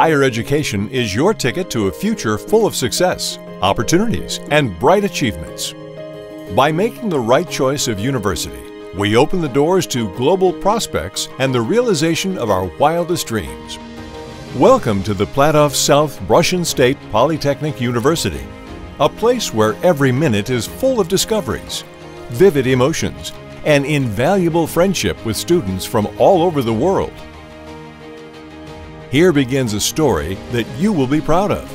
Higher education is your ticket to a future full of success, opportunities, and bright achievements. By making the right choice of university, we open the doors to global prospects and the realization of our wildest dreams. Welcome to the Platov South Russian State Polytechnic University, a place where every minute is full of discoveries, vivid emotions, and invaluable friendship with students from all over the world. Here begins a story that you will be proud of.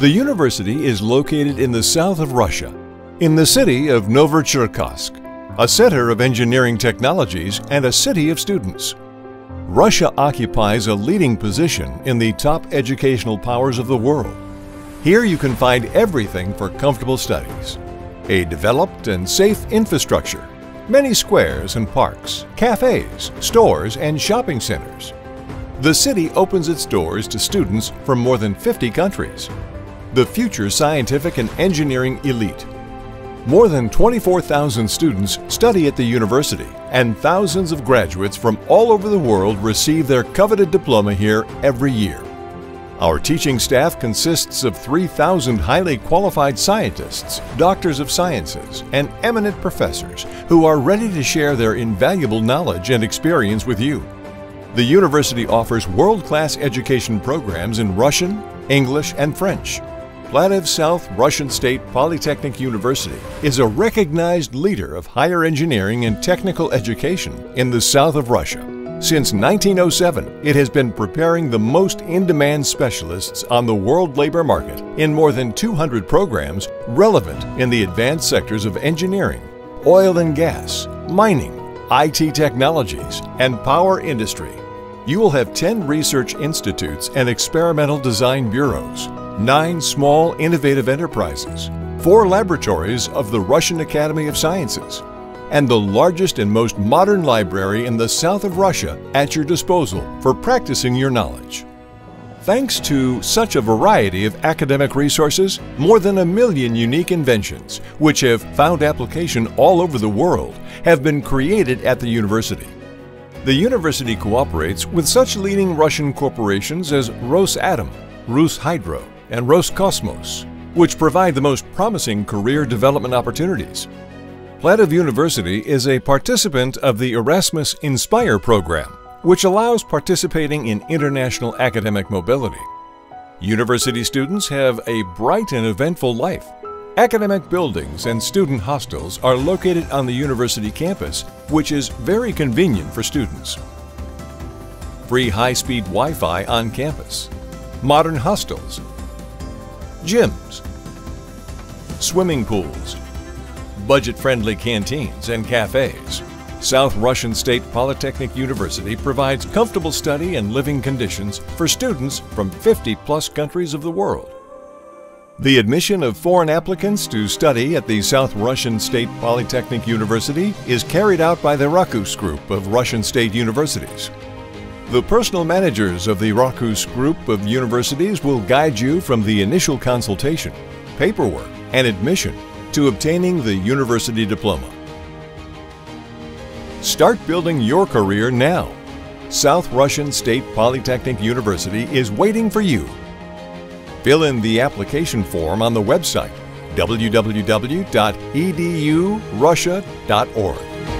The university is located in the south of Russia, in the city of Novocherkassk, a center of engineering technologies and a city of students. Russia occupies a leading position in the top educational powers of the world. Here you can find everything for comfortable studies. A developed and safe infrastructure, many squares and parks, cafes, stores, and shopping centers. The city opens its doors to students from more than 50 countries the future scientific and engineering elite. More than 24,000 students study at the university, and thousands of graduates from all over the world receive their coveted diploma here every year. Our teaching staff consists of 3,000 highly qualified scientists, doctors of sciences, and eminent professors who are ready to share their invaluable knowledge and experience with you. The university offers world-class education programs in Russian, English, and French. Platov South Russian State Polytechnic University is a recognized leader of higher engineering and technical education in the south of Russia. Since 1907, it has been preparing the most in-demand specialists on the world labor market in more than 200 programs relevant in the advanced sectors of engineering, oil and gas, mining, IT technologies, and power industry. You will have 10 research institutes and experimental design bureaus, nine small innovative enterprises, four laboratories of the Russian Academy of Sciences, and the largest and most modern library in the south of Russia at your disposal for practicing your knowledge. Thanks to such a variety of academic resources, more than a million unique inventions, which have found application all over the world, have been created at the university. The university cooperates with such leading Russian corporations as Rosatom, Rushydro, and Roscosmos, which provide the most promising career development opportunities. Platov University is a participant of the Erasmus Inspire program, which allows participating in international academic mobility. University students have a bright and eventful life. Academic buildings and student hostels are located on the university campus, which is very convenient for students. Free high-speed Wi-Fi on campus. Modern hostels gyms, swimming pools, budget-friendly canteens and cafes. South Russian State Polytechnic University provides comfortable study and living conditions for students from 50 plus countries of the world. The admission of foreign applicants to study at the South Russian State Polytechnic University is carried out by the RACUS Group of Russian State Universities. The personal managers of the RACUS Group of universities will guide you from the initial consultation, paperwork, and admission to obtaining the university diploma. Start building your career now. South Russian State Polytechnic University is waiting for you. Fill in the application form on the website www.edurussia.org.